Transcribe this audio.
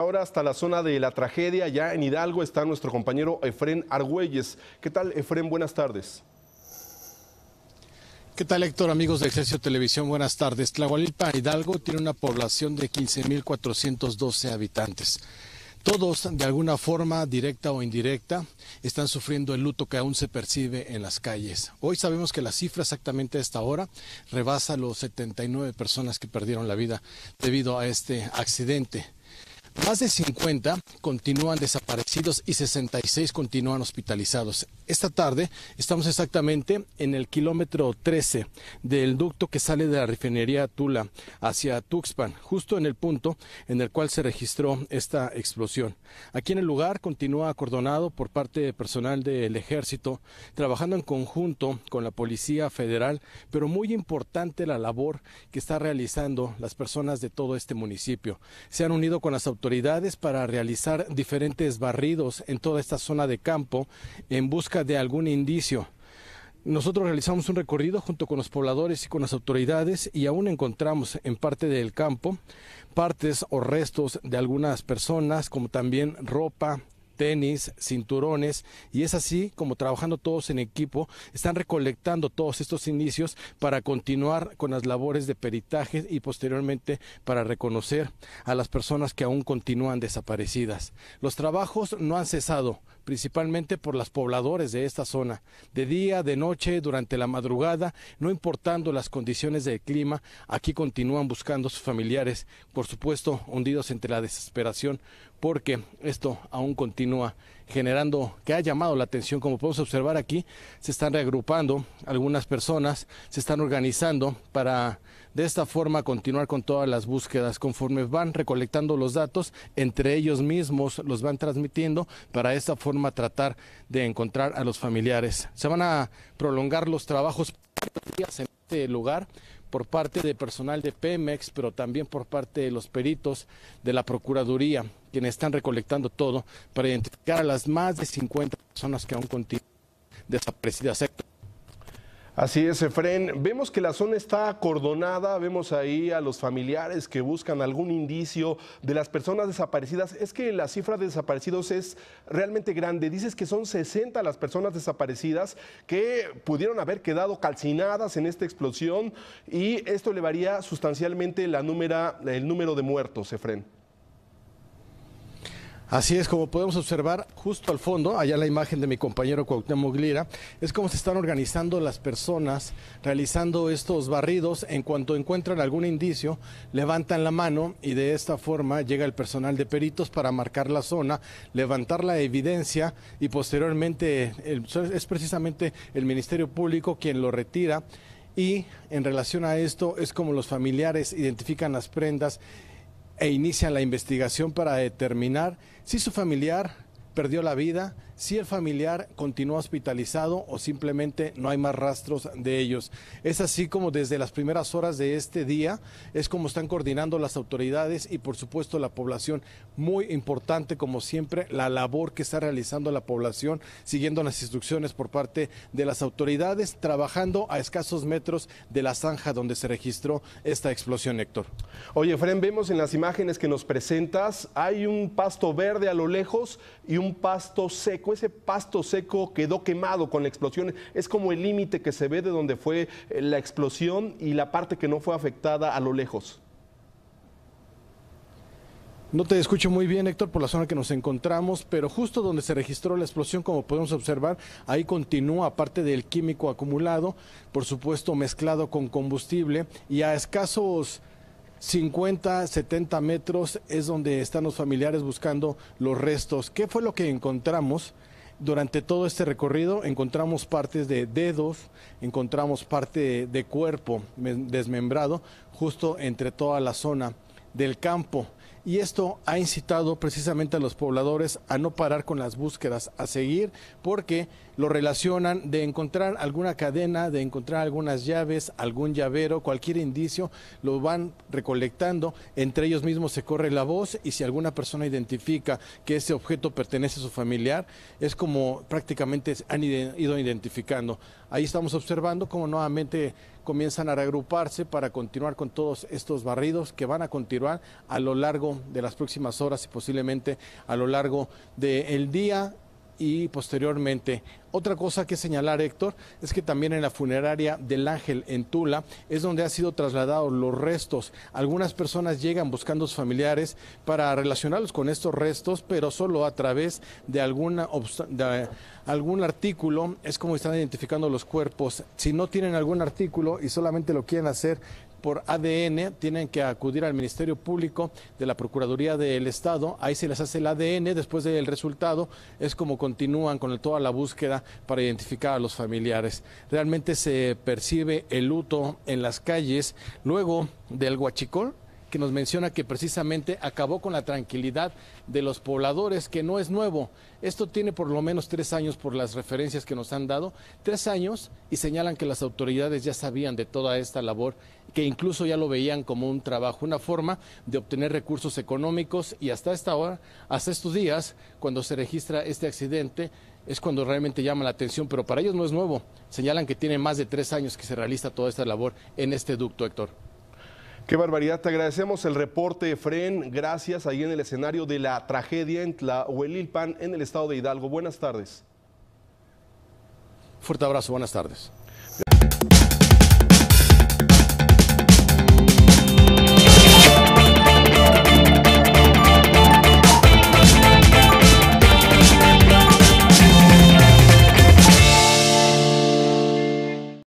Ahora hasta la zona de la tragedia, ya en Hidalgo está nuestro compañero Efren Argüelles. ¿Qué tal, Efren? Buenas tardes. ¿Qué tal, Héctor? Amigos de Excelsior Televisión, buenas tardes. Tlahualilpa, Hidalgo, tiene una población de 15.412 habitantes. Todos, de alguna forma, directa o indirecta, están sufriendo el luto que aún se percibe en las calles. Hoy sabemos que la cifra exactamente a esta hora rebasa los 79 personas que perdieron la vida debido a este accidente. Más de 50 continúan desaparecidos y 66 continúan hospitalizados. Esta tarde estamos exactamente en el kilómetro 13 del ducto que sale de la refinería Tula hacia Tuxpan, justo en el punto en el cual se registró esta explosión. Aquí en el lugar continúa acordonado por parte de personal del ejército, trabajando en conjunto con la Policía Federal, pero muy importante la labor que está realizando las personas de todo este municipio. Se han unido con las autoridades autoridades para realizar diferentes barridos en toda esta zona de campo en busca de algún indicio. Nosotros realizamos un recorrido junto con los pobladores y con las autoridades y aún encontramos en parte del campo partes o restos de algunas personas, como también ropa, tenis, cinturones, y es así como trabajando todos en equipo, están recolectando todos estos indicios para continuar con las labores de peritaje y posteriormente para reconocer a las personas que aún continúan desaparecidas. Los trabajos no han cesado, principalmente por los pobladores de esta zona, de día, de noche, durante la madrugada, no importando las condiciones del clima, aquí continúan buscando a sus familiares, por supuesto hundidos entre la desesperación, porque esto aún continúa generando que ha llamado la atención, como podemos observar aquí, se están reagrupando algunas personas, se están organizando para de esta forma continuar con todas las búsquedas conforme van recolectando los datos, entre ellos mismos los van transmitiendo para de esta forma tratar de encontrar a los familiares. Se van a prolongar los trabajos en este lugar por parte de personal de Pemex, pero también por parte de los peritos de la Procuraduría, quienes están recolectando todo para identificar a las más de 50 personas que aún continúan desaparecidas. Así es, Efren. Vemos que la zona está acordonada, vemos ahí a los familiares que buscan algún indicio de las personas desaparecidas. Es que la cifra de desaparecidos es realmente grande. Dices que son 60 las personas desaparecidas que pudieron haber quedado calcinadas en esta explosión y esto elevaría sustancialmente la el número de muertos, Efren. Así es, como podemos observar justo al fondo, allá la imagen de mi compañero Cuauhtémoc Lira, es como se están organizando las personas realizando estos barridos. En cuanto encuentran algún indicio, levantan la mano y de esta forma llega el personal de peritos para marcar la zona, levantar la evidencia y posteriormente es precisamente el Ministerio Público quien lo retira. Y en relación a esto es como los familiares identifican las prendas e inician la investigación para determinar si su familiar perdió la vida, si el familiar continúa hospitalizado o simplemente no hay más rastros de ellos. Es así como desde las primeras horas de este día es como están coordinando las autoridades y por supuesto la población. Muy importante como siempre la labor que está realizando la población siguiendo las instrucciones por parte de las autoridades, trabajando a escasos metros de la zanja donde se registró esta explosión, Héctor. Oye, Fren, vemos en las imágenes que nos presentas, hay un pasto verde a lo lejos y un pasto seco ese pasto seco quedó quemado con la explosión. Es como el límite que se ve de donde fue eh, la explosión y la parte que no fue afectada a lo lejos. No te escucho muy bien, Héctor, por la zona que nos encontramos, pero justo donde se registró la explosión, como podemos observar, ahí continúa parte del químico acumulado, por supuesto mezclado con combustible, y a escasos 50, 70 metros es donde están los familiares buscando los restos. ¿Qué fue lo que encontramos? Durante todo este recorrido encontramos partes de dedos, encontramos parte de cuerpo desmembrado justo entre toda la zona del campo y esto ha incitado precisamente a los pobladores a no parar con las búsquedas, a seguir, porque lo relacionan de encontrar alguna cadena, de encontrar algunas llaves, algún llavero, cualquier indicio, lo van recolectando, entre ellos mismos se corre la voz y si alguna persona identifica que ese objeto pertenece a su familiar, es como prácticamente han ido identificando. Ahí estamos observando como nuevamente comienzan a reagruparse para continuar con todos estos barridos que van a continuar a lo largo de las próximas horas y posiblemente a lo largo del día y posteriormente. Otra cosa que señalar, Héctor, es que también en la funeraria del Ángel en Tula es donde han sido trasladados los restos. Algunas personas llegan buscando a sus familiares para relacionarlos con estos restos, pero solo a través de, alguna, de algún artículo. Es como están identificando los cuerpos. Si no tienen algún artículo y solamente lo quieren hacer por ADN, tienen que acudir al Ministerio Público de la Procuraduría del Estado, ahí se les hace el ADN, después del resultado es como continúan con toda la búsqueda para identificar a los familiares. Realmente se percibe el luto en las calles luego del huachicol que nos menciona que precisamente acabó con la tranquilidad de los pobladores, que no es nuevo. Esto tiene por lo menos tres años por las referencias que nos han dado, tres años y señalan que las autoridades ya sabían de toda esta labor, que incluso ya lo veían como un trabajo, una forma de obtener recursos económicos y hasta esta hora, hasta estos días, cuando se registra este accidente, es cuando realmente llama la atención, pero para ellos no es nuevo. Señalan que tiene más de tres años que se realiza toda esta labor en este ducto, Héctor. Qué barbaridad, te agradecemos el reporte, Fren. Gracias, ahí en el escenario de la tragedia en Tlahuelilpan, en el estado de Hidalgo. Buenas tardes. Fuerte abrazo, buenas tardes.